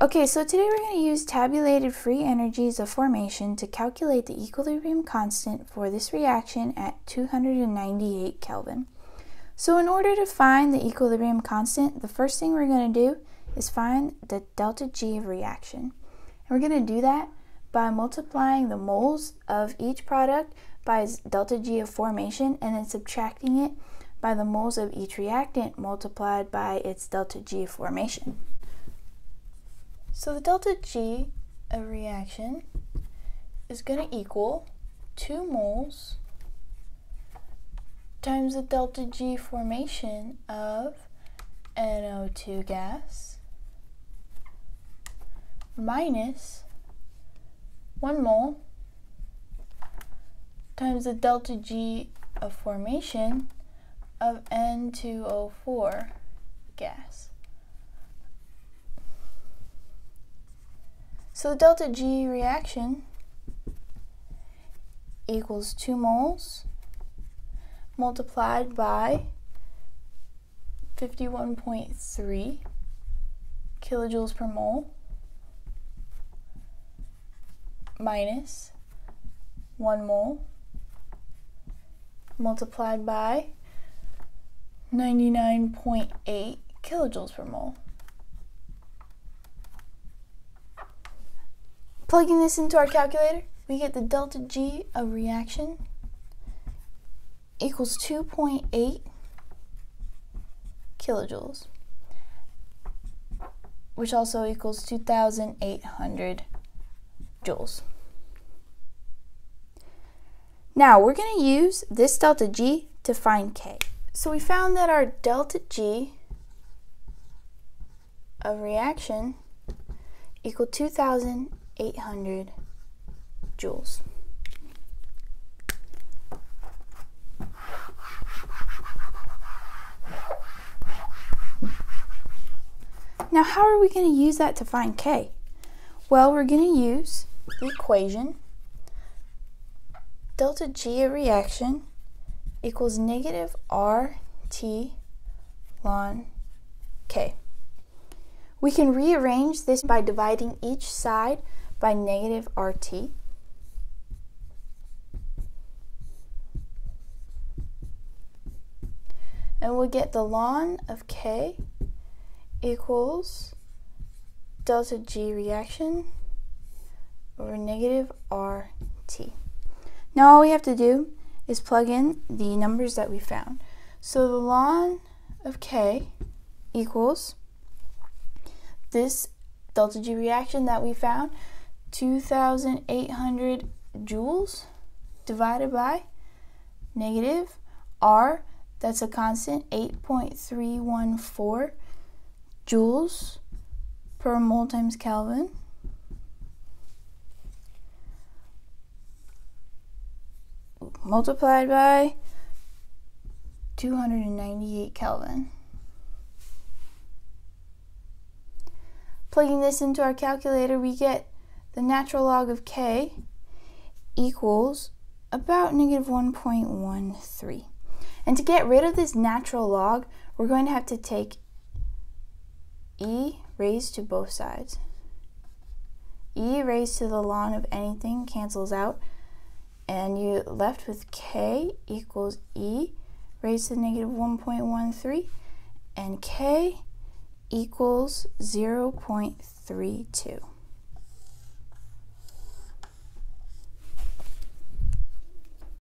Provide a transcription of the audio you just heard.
Okay, so today we're going to use tabulated free energies of formation to calculate the equilibrium constant for this reaction at 298 Kelvin. So in order to find the equilibrium constant, the first thing we're going to do is find the delta G of reaction. And we're going to do that by multiplying the moles of each product by its delta G of formation and then subtracting it by the moles of each reactant multiplied by its delta G of formation. So the delta G of reaction is going to equal 2 moles times the delta G formation of NO2 gas minus 1 mole times the delta G of formation of N2O4 gas. So the delta G reaction equals 2 moles multiplied by 51.3 kilojoules per mole minus 1 mole multiplied by 99.8 kilojoules per mole. Plugging this into our calculator, we get the delta G of reaction equals 2.8 kilojoules, which also equals 2,800 joules. Now we're going to use this delta G to find K. So we found that our delta G of reaction equal 2,000 800 joules. Now how are we going to use that to find K? Well, we're going to use the equation delta G of reaction equals negative RT ln K. We can rearrange this by dividing each side by negative RT. And we'll get the ln of K equals delta G reaction over negative RT. Now all we have to do is plug in the numbers that we found. So the ln of K equals this delta G reaction that we found 2,800 joules divided by negative R, that's a constant, 8.314 joules per mole times Kelvin. Multiplied by 298 Kelvin. Plugging this into our calculator, we get the natural log of k equals about negative 1.13. And to get rid of this natural log, we're going to have to take e raised to both sides. e raised to the ln of anything cancels out, and you're left with k equals e raised to negative 1.13, and k equals 0.32.